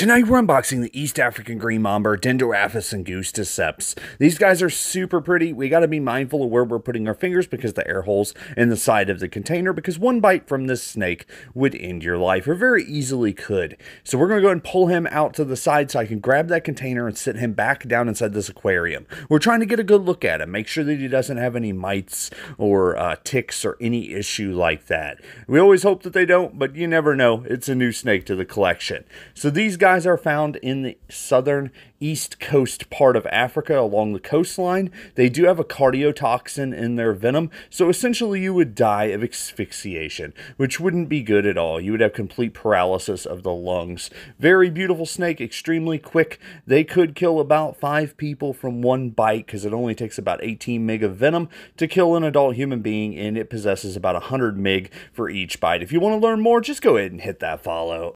Tonight we're unboxing the East African green mamba, Dendroaphis angusticeps. These guys are super pretty. We got to be mindful of where we're putting our fingers because the air holes in the side of the container because one bite from this snake would end your life or very easily could. So we're going to go and pull him out to the side so I can grab that container and sit him back down inside this aquarium. We're trying to get a good look at him, make sure that he doesn't have any mites or uh, ticks or any issue like that. We always hope that they don't, but you never know. It's a new snake to the collection. So these guys guys are found in the southern east coast part of Africa along the coastline. They do have a cardiotoxin in their venom, so essentially you would die of asphyxiation, which wouldn't be good at all. You would have complete paralysis of the lungs. Very beautiful snake, extremely quick. They could kill about five people from one bite because it only takes about 18 meg of venom to kill an adult human being, and it possesses about 100 meg for each bite. If you want to learn more, just go ahead and hit that follow.